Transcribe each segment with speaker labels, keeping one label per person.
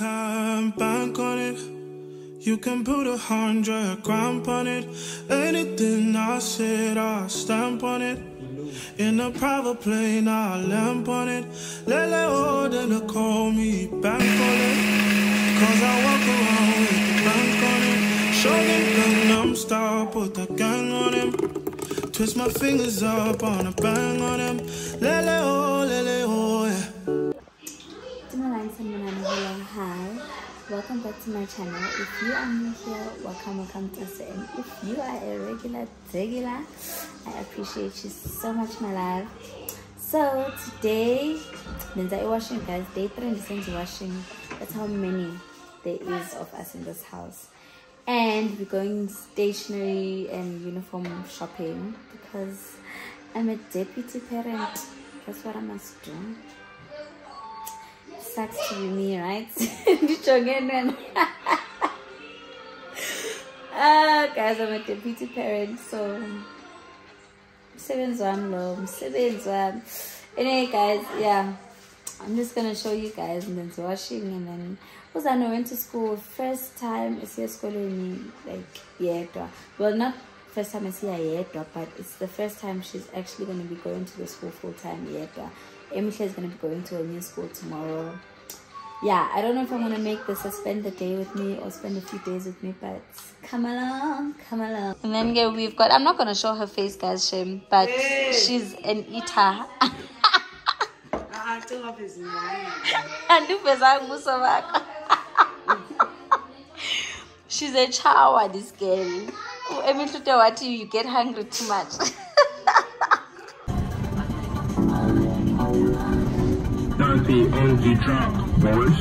Speaker 1: can bank on it. You can put a hundred grand on it. Anything I said, I stamp on it. In a private plane, I lamp on it. Lele oh, they call me bank on it. Cause I walk around with the bank on it. Show them Gangnam style, put the gang on him. Twist my fingers up on a bang on him. Lele oh, lele oh, yeah.
Speaker 2: Hi welcome back to my channel. If you are new here welcome welcome to us and if you are a regular regular I appreciate you so much my love. So today Menza washing guys. Day three and washing. That's how many there is of us in this house. And we're going stationery and uniform shopping because I'm a deputy parent. That's what I must do sucks to be me, right? ah, guys, I'm a deputy parent, so seven's one low, seven's one. Anyway, guys, yeah, I'm just gonna show you guys and then washing and then because I know went to school first time I see a school in like yeah well not first time I see her yet but it's the first time she's actually gonna be going to the school full time yet Emihle is going to be going to a new school tomorrow. Yeah, I don't know if I'm going to make this a spend the day with me or spend a few days with me, but come along, come along. And then yeah, we've got, I'm not going to show her face, guys, Shim, but hey. she's an eater. Ah, I still And if I She's a chawa, this girl. Oh, Emihle, you get hungry too much.
Speaker 3: On the drop, boys.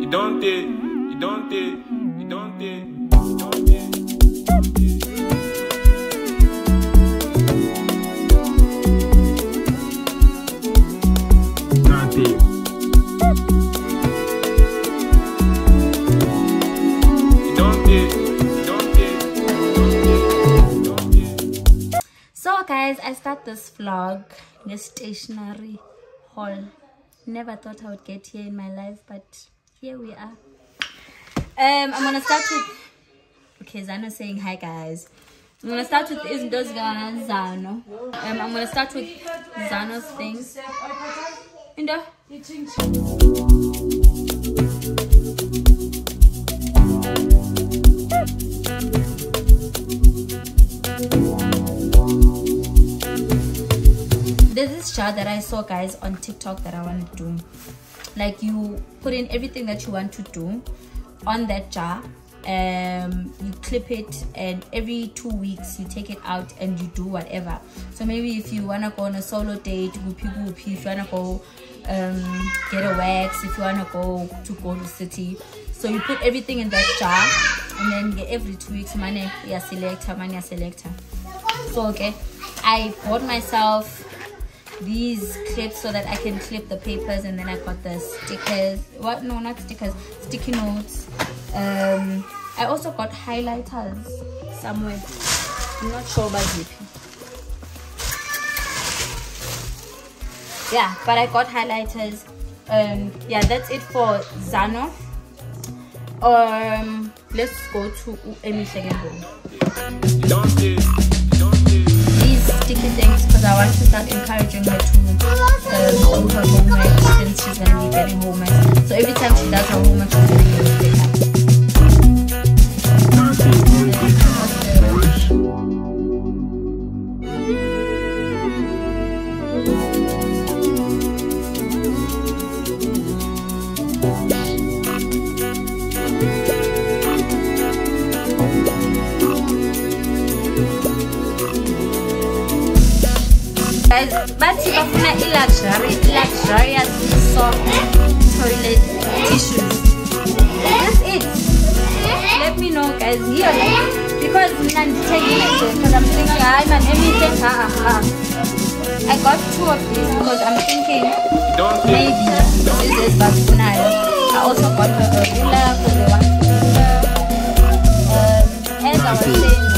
Speaker 3: You don't take, you don't take,
Speaker 2: this vlog the stationary haul never thought i would get here in my life but here we are. Um i'm gonna start with okay zano saying hi guys. I'm gonna start with those zano? Um i'm gonna start with zano's things and there's this jar that i saw guys on tiktok that i want to do. Like you put in everything that you want to do on that jar um you clip it and every two weeks you take it out and you do whatever. So maybe if you want to go on a solo date whoopie whoopie if you want to go um get a wax if you want to go to go to city. So you put everything in that jar and then every two weeks money yeah selector money selector so okay i bought myself these clips so that I can clip the papers and then I got the stickers. What? No not stickers. Sticky notes. Um I also got highlighters somewhere. I'm not sure about ZP yeah but I got highlighters. Um yeah that's it for Zano. Um let's go to Emi Shegenbo sticky things because I want to start encouraging her to um, do her homework since she's going to be getting homework. So every time she does her homework, she's going to get sticker. Bathi bafuna i-luxury luxurious soft toilet tissues that's it. let me know guys here because mina ndithengile nje because i'm thinking hayi man emihle ha ha I got two of these because I'm thinking maybe this is bafunayo I also got a ruler because I want um, as I was saying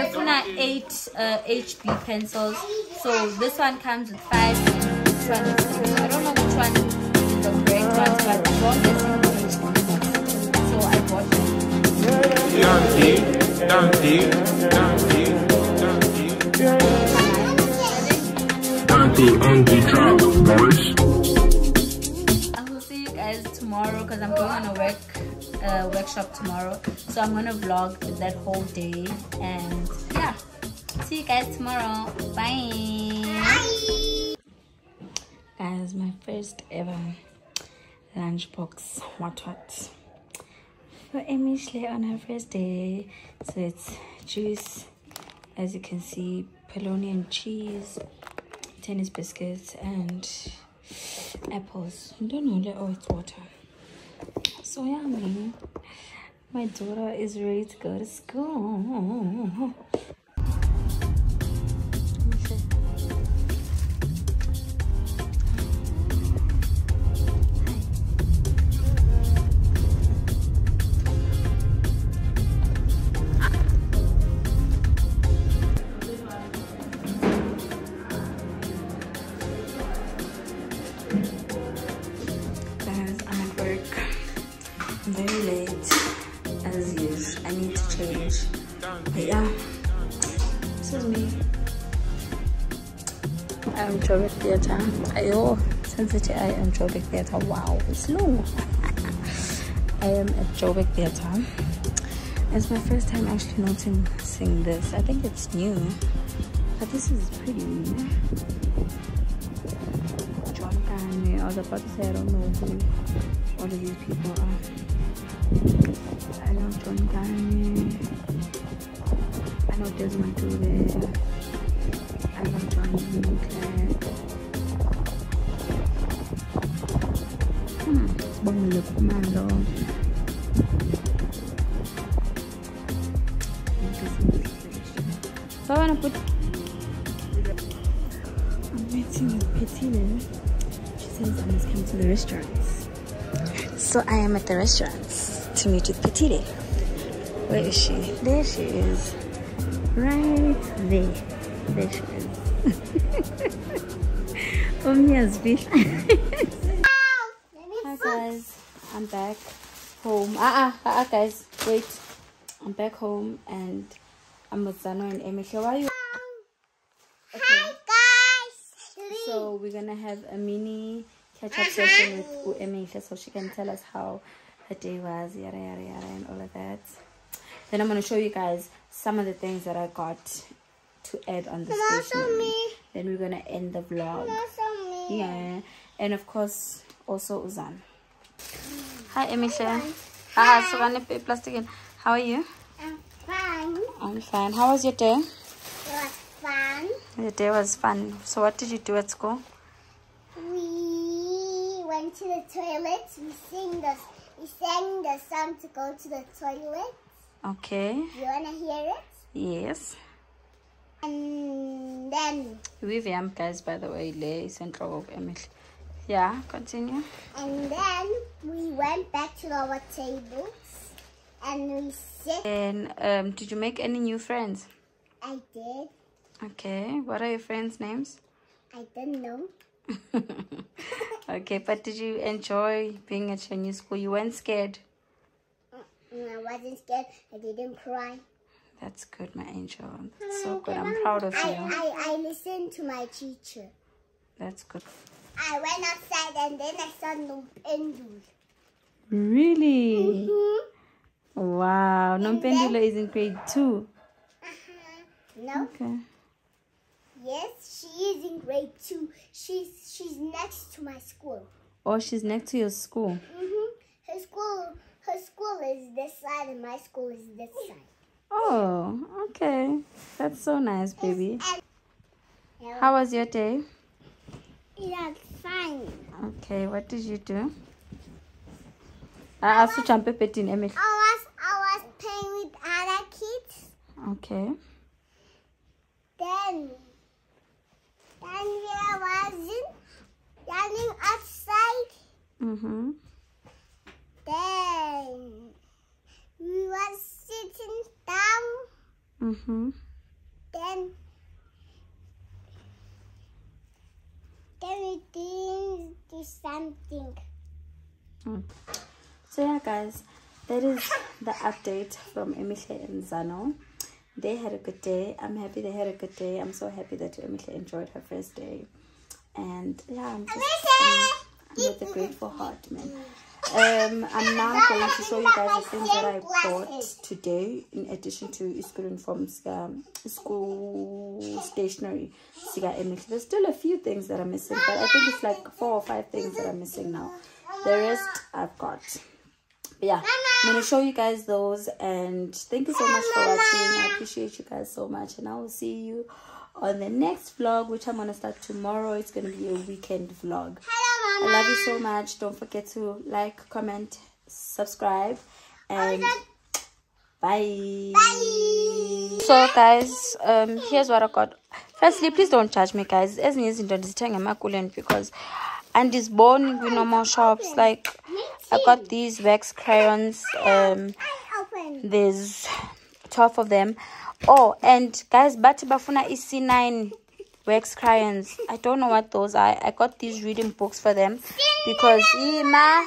Speaker 2: ndafuna 8 uh, hb pencils so this one comes with 5 i don't know which one is the correct one but both are single hb so i bought them
Speaker 3: Dante, Dante, Don't Dante on the drop, boys.
Speaker 2: I will see you guys tomorrow because I'm going on a work workshop tomorrow. So I'm gonna vlog that whole day and yeah. See you guys tomorrow. Bye. Guys, my first ever lunchbox. What what? For Emish on her first day. So it's juice, as you can see, polony and cheese, tennis biscuits, and apples. I don't know, oh, it's water. So yummy. My daughter is ready to go to school. But yeah, this is me. I'm Joburg Theatre. Ayo, sensitive. I am Joburg Theatre. Wow, it's long. I am at Joburg Theatre. It's my first time actually noticing this. I think it's new, but this is pretty. John Kani. I was about to say I don't know who all of these people are. I love John Kani. I know Desmond Tutu. I know John Clark. Hmm, Sibongile Khumalo. So I want to put I'm meeting with Petile. She says I must come to the restaurants. So I am at the restaurants to meet with Petite. Where is she? There she is. Right there. There she is. yes, bitch. Hi guys, I'm back home. Ah, ah, ah, guys, wait. I'm back home and I'm with Zano and Amy. Why are you? Okay. Hi guys. So we're gonna have a mini catch-up session with Uemisha so she can tell us how her day was, yada yada yada, and all of that. Then I'm gonna show you guys some of the things that I got to add on the station. Then we're gonna end the vlog. Yeah, and of course also Uzan. Hi Emisha. Ah, so one plastic. in. How are you?
Speaker 4: I'm fine.
Speaker 2: I'm fine. How was your day?
Speaker 4: It was fun.
Speaker 2: Your day was fun. So what did you do at school?
Speaker 4: We went to the toilet. We sing the we sang the song to go to the toilet.
Speaker 2: Okay.
Speaker 4: You wanna hear it?
Speaker 2: Yes.
Speaker 4: And then we
Speaker 2: Vivian, guys, by the way, Lay Central of Emil. Yeah, continue.
Speaker 4: and then we went back to our tables and we sit.
Speaker 2: And um, did you make any new friends?
Speaker 4: I did.
Speaker 2: Okay. What are your friends' names?
Speaker 4: I didn't know.
Speaker 2: okay, but did you enjoy being at your new school? You weren't scared.
Speaker 4: And I wasn't scared. I didn't cry.
Speaker 2: That's good, my angel. That's so good. I'm proud of you.
Speaker 4: I, I listened to my teacher.
Speaker 2: That's good.
Speaker 4: I went outside and then I saw no pendulum.
Speaker 2: Really? Wow. Nompendula is in grade two.
Speaker 4: No.
Speaker 2: Okay.
Speaker 4: Yes, she is in grade two. She's she's next to my school.
Speaker 2: Oh, she's next to your school.
Speaker 4: hmm Her school her school is this side and my school is this side.
Speaker 2: Oh, okay. That's so nice, baby. How was your day?
Speaker 4: it was fun.
Speaker 2: Okay, what did you do? In Emil.
Speaker 4: I was I was playing with other kids.
Speaker 2: Okay.
Speaker 4: Then then we was running outside.
Speaker 2: Mm-hmm.
Speaker 4: Then we were sitting down.
Speaker 2: Mm-hmm.
Speaker 4: Then then we didn't do something. Mm.
Speaker 2: So yeah, guys, that is the update from Emihle and Zano. They had a good day. I'm happy they had a good day. I'm so happy that Emihle enjoyed her first day. And yeah, I'm just um, with a grateful heart, man. Um, I'm now going to show you guys the things that I bought today in addition to school uniforms, um, school stationery. There's still a few things that are missing, but I think it's like four or five things that are missing now. The rest I've got But yeah i'm gonna show you guys those and thank you so much for watching i appreciate you guys so much and i will see you on the next vlog which i'm gonna start tomorrow it's gonna be a weekend vlog
Speaker 4: Hello,
Speaker 2: i love you so much. Don't forget to like comment subscribe and bye. Bye. so guys um here's what i got. Firstly please don't judge me guys. As me as izinto ndizithenga emakuleni because andiziboni kwi-normal shops. Like i got these wax crayons um there's 12 of them. Oh and guys bathi bafuna i-c9 wax crayons. I don't know what those are. I got these reading books for them because Ima,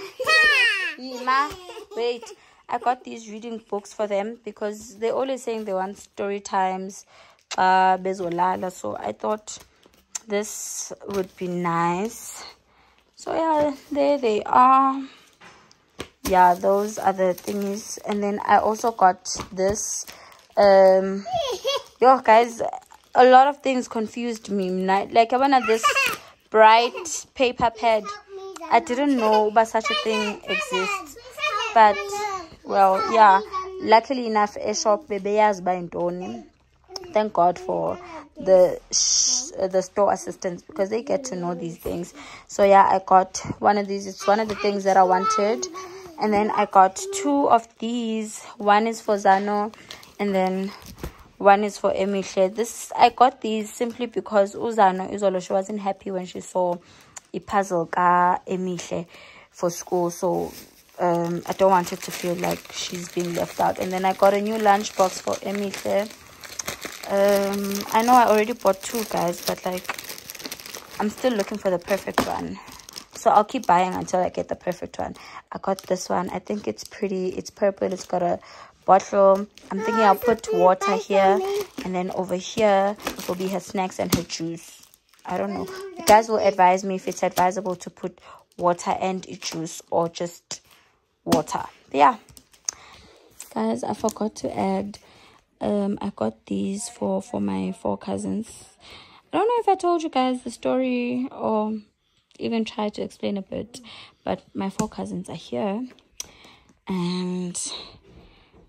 Speaker 2: Ima, wait. I got these reading books for them because they're always saying they want story times uh bezolala. So i thought this would be nice. So yeah there they are. Yeah those are the thingies. And then i also got this um yo guys a lot of things confused me like i wanted this bright paper pad. I didn't know but such a thing exists. But well yeah. Luckily enough a shop bebeyazi bayintoni thank god for the the store assistants because they get to know these things. So yeah i got one of these. It's one of the things that i wanted. And then i got two of these. One is for zano and then one is for Emihle. This I got these simply because Uzano Izolo she wasn't happy when she saw a puzzle ka Emihle for school. So um I don't want her to feel like she's being left out. And then I got a new lunchbox for Emihle. Um I know I already bought two guys, but like I'm still looking for the perfect one. So I'll keep buying until I get the perfect one. I got this one. I think it's pretty. It's purple. It's got a bottle. I'm thinking I'll put water here. And then over here will be her snacks and her juice. I don't know. You guys will advise me if it's advisable to put water and juice or just water. But yeah. Guys, I forgot to add um I got these for for my four cousins. I don't know if I told you guys the story or even tried to explain a bit, but my four cousins are here, and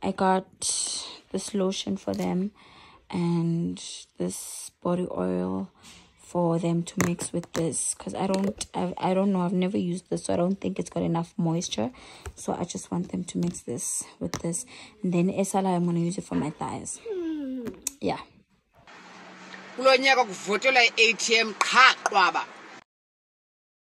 Speaker 2: I got this lotion for them and this body oil for them to mix with this because I don't I've, I don't know I've never used this so I don't think it's got enough moisture. So I just want them to mix this with this. And then esala I'm going to use it for my thighs. Yeah